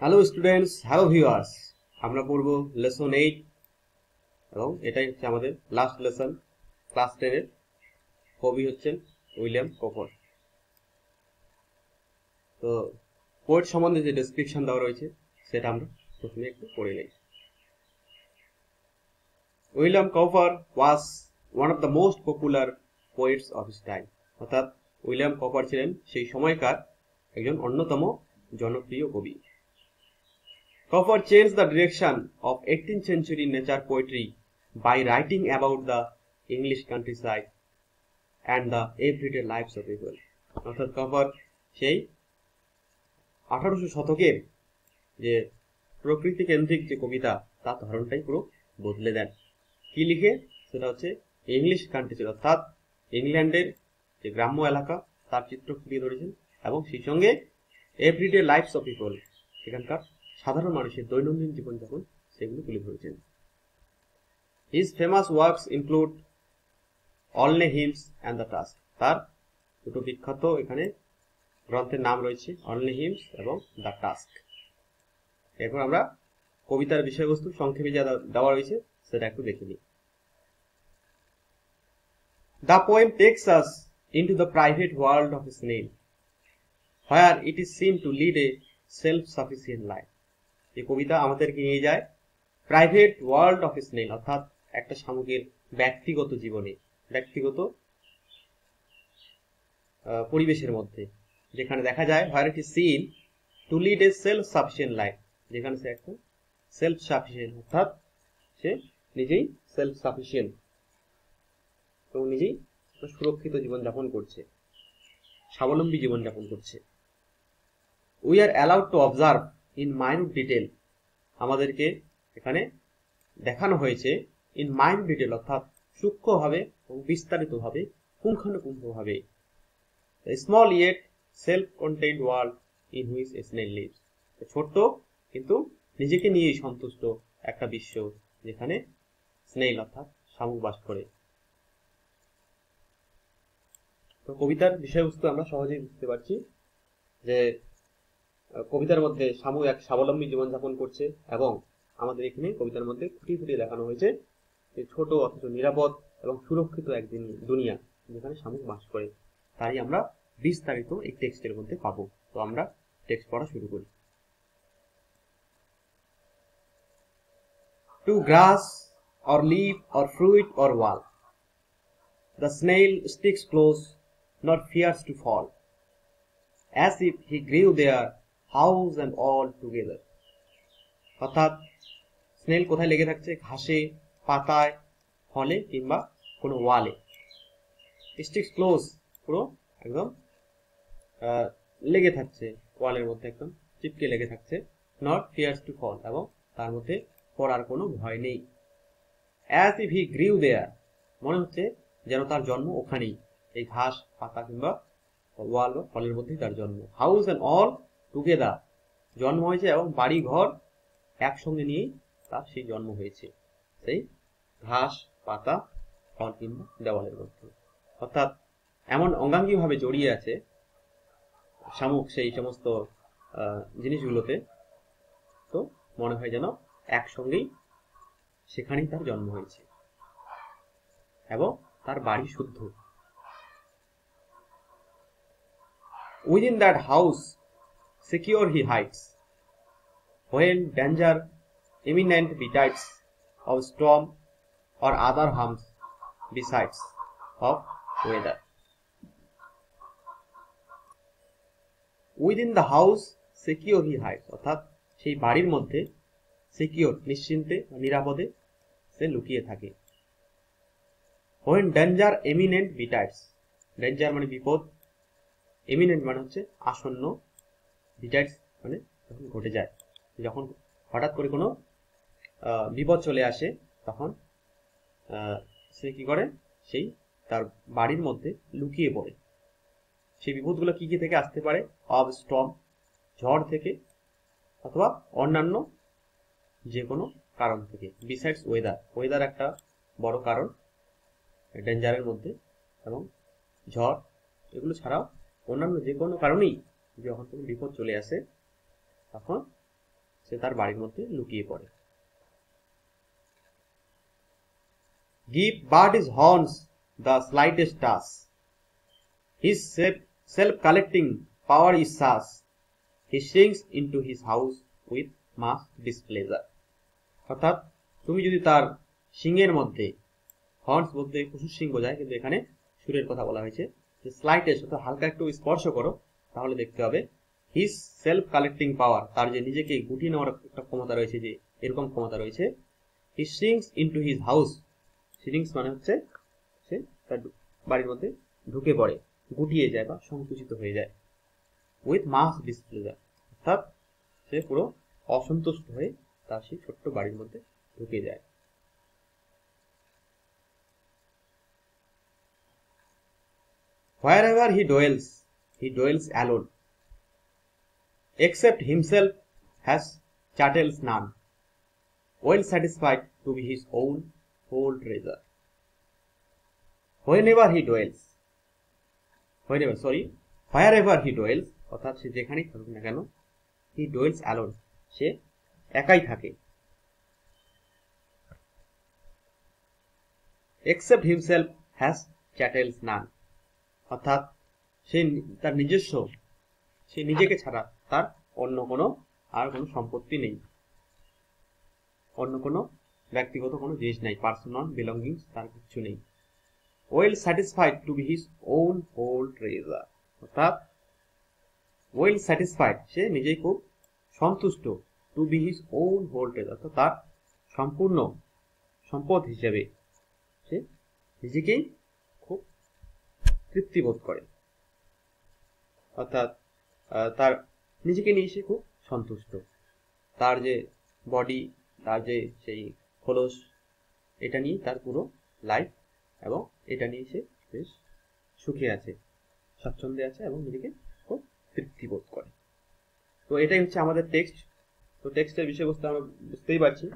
Hello students hello viewers আমরা পড়ব lesson eight এবং এটাই হচ্ছে আমাদের লাস্ট লেসন ক্লাস টেনের কবি হচ্ছেন উইলিয়াম কোপর তো পোয়েট সম্বন্ধে যে ডেসক্রিপশন দেওয়া রয়েছে, সেটা আমরা প্রথমে একটু পড়ে নিই। William Cowper was one of the most popular poets of his time অর্থাৎ উইলিয়াম কপার ছিলেন সেই সময়কার একজন অন্যতম জনপ্রিয় কবি। Cowper changed the direction of 18th century nature poetry by writing about the English countryside and the everyday lives of people. অর্থাৎ Cowper সেই আঠারোশো শতকের যে প্রকৃতি কেন্দ্রিক যে কবিতা, তার ধরনটাই পুরো বদলে দেন। কি লিখে? সেটা হচ্ছে ইংলিশ কান্ট্রি ছিল। অর্থাৎ ইংল্যান্ডের যে গ্রাম্য এলাকা, তার চিত্র ফুটিয়ে ধরেছেন। এবং সেই সঙ্গে এভরিডে লাইফস অফ পিপল সেখানকার সাধারণ মানুষের দৈনন্দিন জীবনযাপন সেগুলো তুলে ধরেছেন। His famous works include Olney hymns and the task তার দুটো বিখ্যাত এখানে গ্রন্থের নাম রয়েছে অলনে হিমস এবং দ্য টাস্ক এরপর আমরা কবিতার বিষয়বস্তু সংক্ষেপে যা দেওয়া রয়েছে সেটা একটু দেখে নিই। The poem takes us into the private world of a snail, where it is seen to lead a self-sufficient life. এই কবিতা আমাদেরকে নিয়ে যায় প্রাইভেট ওয়ার্ল্ড অফ স্নেল অর্থাৎ একটা শামুকের ব্যক্তিগত জীবনে, ব্যক্তিগত পরিবেশের মধ্যে। যেখানে দেখা যায় is seen to lead a self sufficient life যেখানে সে একটা সেলফ সাফিসিয়েন্ট অর্থাৎ সে নিজেই সেলফ সাফিসিয়েন্ট এবং নিজেই সুরক্ষিত জীবনযাপন করছে। স্বাবলম্বী জীবনযাপন করছে। We are allowed to observe in mind detail আমাদেরকে এখানে দেখানো হয়েছে ইন মাইন্ড ডিটেল অর্থাৎ সূক্ষ্মভাবে এবং বিস্তারিতভাবে, পুঙ্খানুপুঙ্খভাবে। Small yet self content world in which snail lives ছোট্ট, কিন্তু নিজেকে নিয়েই সন্তুষ্ট একটা বিশ্ব যেখানে স্নেল অর্থাৎ শামুক বাস করে। তো কবিতার বিষয়বস্তু আমরা সহজেই বুঝতে পারছি যে কবিতার মধ্যে শামু এক স্বাবলম্বী জীবনযাপন করছে এবং আমাদের এখানে কবিতার মধ্যে ফুটিয়ে ফুটিয়ে দেখানো হয়েছে যে ছোট অথচ নিরাপদ এবং সুরক্ষিত একদিন দুনিয়া যেখানে শামুক বাস করে। তাই আমরা বিস্তারিত এই টেক্সটের মধ্যে পাবো। তো আমরা টেক্সট পড়া শুরু করি। To grass or leaf or fruit or wall. The snail sticks close, not fears to fall, as if he grew there, house and all together অর্থাৎ স্নেল কোথায় লেগে থাকছে? ঘাসে, পাতায় ফলে কিংবা কোনো ওয়ালে। স্টিক্স ক্লোজ পুরো একদম লেগে থাকছে ওয়ালের মধ্যে একদম, চিপকে লেগে থাকছে। নট ফিয়ার্স টু ফল এবং তার মধ্যে পড়ার কোনো ভয় নেই। অ্যাজ ইফ হি গ্রিউ দেয়ার মনে হচ্ছে যেন তার জন্ম ওখানেই। এই ঘাস, পাতা কিংবা ওয়াল বা ফলের মধ্যেই তার জন্ম। হাউস অ্যান্ড অল টুগেদার জন্ম হয়েছে এবং বাড়ি ঘর একসঙ্গে নিয়েই তার সেই জন্ম হয়েছে। সেই ঘাস, পাতা, ফল কিংবা দেওয়ালের মধ্যে। অর্থাৎ এমন অঙ্গাঙ্গিভাবে জড়িয়ে আছে শামুক সেই সমস্ত জিনিসগুলোতে। তো মনে হয় যেন একসঙ্গেই সেখানেই তার জন্ম হয়েছে। এবং তার বাড়ি শুদ্ধ। Within that house secure he hides when danger imminent betides of storm or other harms besides of weather. Within the house secure he hides অর্থাৎ সেই বাড়ির মধ্যে সিকিওর নিশ্চিন্তে নিরাপদে সে লুকিয়ে থাকে when danger imminent betides danger মানে বিপদ এমিনেন্ট মানে হচ্ছে আসন্ন বিটাইটস মানে যখন ঘটে যায়। যখন হঠাৎ করে কোনো বিপদ চলে আসে, তখন সে কি করে? সেই তার বাড়ির মধ্যে লুকিয়ে পড়ে। সেই বিপদগুলো কি কি থেকে আসতে পারে? অব স্টম ঝড় থেকে অথবা অন্যান্য যে কোনো কারণ থেকে। বিসাইডস ওয়েদার ওয়েদার একটা বড় কারণ ডেঞ্জারের মধ্যে এবং ঝড়, এগুলো ছাড়াও অন্যান্য যে কোনো কারণেই যখন কোনো বিপদ চলে আসে, তখন সে তার বাড়ির মধ্যে লুকিয়ে পড়ে। Give but his horns the slightest touch his self collecting power is such he shrinks into his house with much displeasure অর্থাৎ, তুমি যদি তার সিংহের মধ্যে হর্নস বলতে পশুর সিংহ যায় কিন্তু এখানে সুরের কথা বলা হয়েছে। যে স্লাইটেস্ট অর্থাৎ হালকা একটু স্পর্শ করো। তাহলে দেখতে হবে হিজ সেলফ কালেক্টিং পাওয়ার তার যে নিজেকে গুটিয়ে নেওয়ার একটা ক্ষমতা রয়েছে যে এরকম ক্ষমতা রয়েছে he shrinks into his house shrinks মানে হচ্ছে সে তার বাড়ির মধ্যে ঢুকে পড়ে গুটিয়ে যায় বা সংকুচিত হয়ে যায়। উইথ মাস ডিসপ্লেজার অর্থাৎ সে পুরো অসন্তুষ্ট হয়ে তার সেই ছোট্ট বাড়ির মধ্যে ঢুকে যায়। Wherever he dwells, he dwells alone. Except himself has chattels none, well satisfied to be his own whole treasure. Whenever he dwells, whenever, sorry, wherever he dwells, অর্থাৎ সে যেখানেই থাকুক না কেন হি ডোয়েলস অ্যালোন সে একাই থাকে except himself has chattels none অর্থাৎ সে তার নিজস্ব, সে নিজেকে ছাড়া তার অন্য কোনো আর কোনো সম্পত্তি নেই। অন্য কোনো ব্যক্তিগত কোনো জিনিস নেই পার্সোনাল বিলঙ্গিংস তার কিছু নেই। Well satisfied to be his own whole treasure অর্থাৎ ওয়েল স্যাটিসফাইড সে নিজেই খুব সন্তুষ্ট to be his own whole treasure অর্থাৎ তার সম্পূর্ণ সম্পদ হিসেবে সে নিজেকেই খুব তৃপ্তিবোধ করে। অর্থাৎ তার নিজেকে নিয়ে সে খুব সন্তুষ্ট। তার যে বডি তার যে সেই খোলস, এটা নিয়ে তার পুরো লাইফ এবং এটা নিয়ে সে বেশ সুখে আছে, স্বাচ্ছন্দ্যে আছে এবং নিজেকে খুব তৃপ্তি বোধ করে। তো এটাই হচ্ছে আমাদের টেক্সট তো টেক্সটের বিষয়বস্তু আমরা বুঝতেই পারছি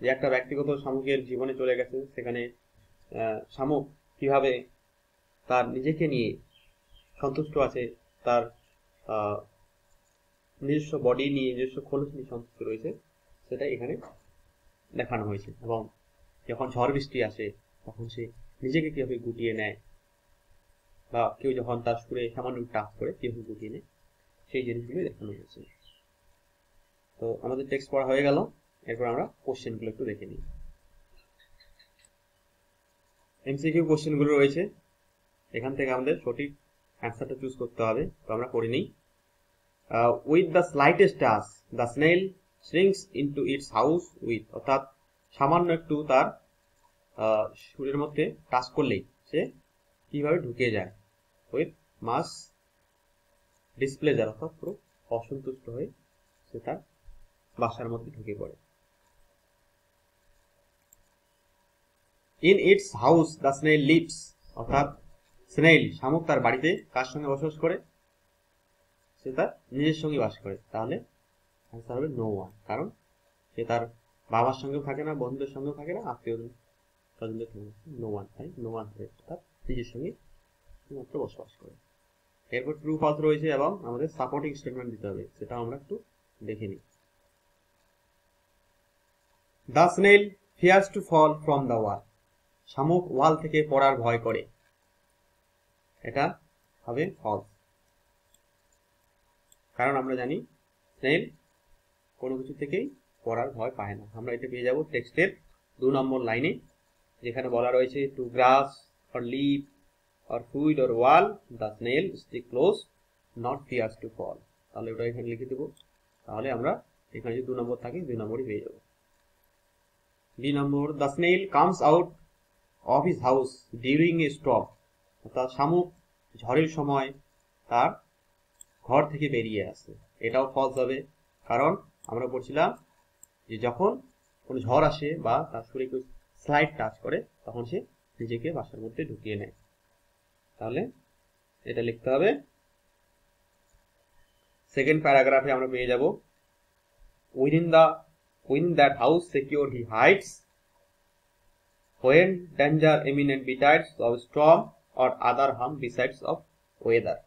যে একটা ব্যক্তিগত শামুকের জীবনে চলে গেছে, সেখানে শামুক কীভাবে তার নিজেকে নিয়ে সন্তুষ্ট আছে তার নিজস্ব বডি নিয়ে, নিজস্ব খোলস নিয়ে সন্তুষ্ট রয়েছে, সেটা এখানে দেখানো হয়েছে। এবং যখন ঝড় বৃষ্টি আসে, তখন সে নিজেকে কীভাবে গুটিয়ে নেয়, বা কেউ যখন তার সুরে সামান্য টাচ করে, কীভাবে গুটিয়ে নেয়, সেই জিনিসগুলো দেখানো হয়েছে। তো আমাদের টেক্সট পড়া হয়ে গেল, এরপর আমরা কোশ্চেনগুলো একটু দেখে নিই। এমসিকিউ কোশ্চেনগুলো রয়েছে, এখান থেকে আমাদের সঠিক অ্যান্সারটা চুজ করতে হবে, তো আমরা করে নিই। With the slightest touch the snail shrinks into its house with অর্থাৎ সামান্য একটু তার সুরের মধ্যে টাচ করলেই সে কীভাবে ঢুকে যায়? উইথ মাস ডিসপ্লেজার অর্থাৎ পুরো অসন্তুষ্ট হয়ে সে তার বাসার মধ্যে ঢুকে পড়ে। In its house the snail lives অর্থাৎ স্নেইল শামুক তার বাড়িতে কার সঙ্গে বসবাস করে? সে তার নিজের সঙ্গে বাস করে। তাহলে অ্যান্সার হবে নো ওয়ান কারণ সে তার বাবার সঙ্গেও থাকে না, বন্ধুদের সঙ্গেও থাকে না আত্মীয় স্বজনদের সঙ্গে নো। ওয়ান তাই নো ওয়ান অর্থাৎ নিজের সঙ্গে মাত্র বসবাস করে। এরপর ট্রু ফলস রয়েছে এবং আমাদের সাপোর্টিং স্টেটমেন্ট দিতে হবে সেটা আমরা একটু দেখে নিই। The snail fears to fall from the wall শামুক ওয়াল থেকে পড়ার ভয় করে। এটা হবে ফলস কারণ আমরা জানি স্নেল কোনো কিছু থেকেই পড়ার ভয় পায় না। আমরা এটা পেয়ে যাব টেক্সটের দু নম্বর লাইনে যেখানে বলা রয়েছে to grass or leaf or fruit or wall the snail stick close not fears to fall তাহলে ওটা এখানে লিখে দেবো। তাহলে আমরা এখানে যদি দু নম্বর থাকে, দুই নম্বরই পেয়ে যাব। B number the snail comes out of his house during a storm অর্থাৎ শামুক ঝড়ের সময় তার ঘর থেকে বেরিয়ে আসে। এটাও ফলস হবে, কারণ আমরা বলছিলাম যে যখন কোনো ঝড় আসে বা তার শরীরে স্লাইড টাচ করে, তখন সে নিজেকে বাসার মধ্যে ঢুকিয়ে নেয়। তাহলে এটা লিখতে হবে। সেকেন্ড প্যারাগ্রাফে আমরা পেয়ে যাব। Within the within that house secure he hides when danger imminent betides of storm or other harm besides of weather.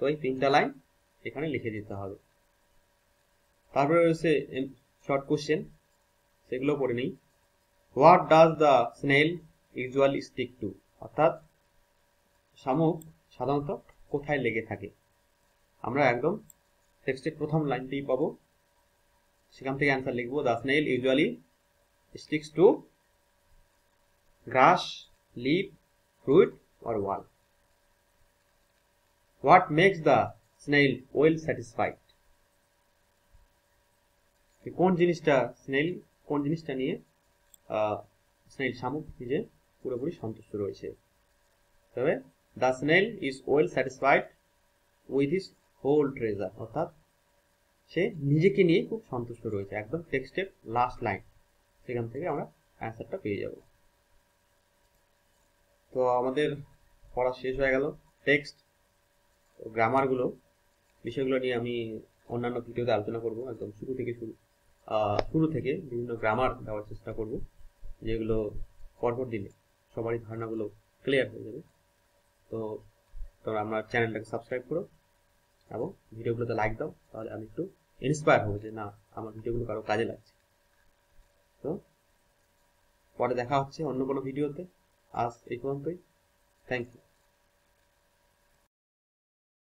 তো এই তিনটা লাইন এখানে লিখে দিতে হবে। তারপরে রয়েছে শর্ট কোশ্চেন সেগুলো পড়ে নিই। What does the snail usually stick to অর্থাৎ, শামুক সাধারণত কোথায় লেগে থাকে? আমরা একদম টেক্সটের প্রথম লাইনটি পাবো। সেখান থেকে অ্যান্সার লিখব the snail usually sticks to grass leaf fruit or wall. What makes the snail well satisfied? কোন জিনিসটা স্নেল কোন জিনিসটা নিয়ে স্নেল শামুক নিজে পুরোপুরি সন্তুষ্ট রয়েছে তবে the snail is well satisfied with his whole treasure অর্থাৎ সে নিজেকে নিয়ে খুব সন্তুষ্ট রয়েছে একদম টেক্সটের লাস্ট লাইন সেখান থেকে আমরা অ্যান্সারটা পেয়ে যাব তো আমাদের পড়া শেষ হয়ে গেল। টেক্সট গ্রামারগুলো বিষয়গুলো নিয়ে আমি অন্যান্য ভিডিওতে আলোচনা করব, একদম শুরু থেকে শুরু। শুরু থেকে বিভিন্ন গ্রামার দেওয়ার চেষ্টা করব, যেগুলো পরপর দিলে সবারই ধারণাগুলো ক্লিয়ার হয়ে যাবে। তো তোমরা আমার চ্যানেলটাকে সাবস্ক্রাইব করো এবং ভিডিওগুলোতে লাইক দাও, তাহলে আমি একটু ইন্সপায়ার হব যে না, আমার ভিডিওগুলো কারও কাজে লাগছে। তো পরে দেখা হচ্ছে অন্য কোনো ভিডিওতে। আজ এই পর্যন্তই। Thank you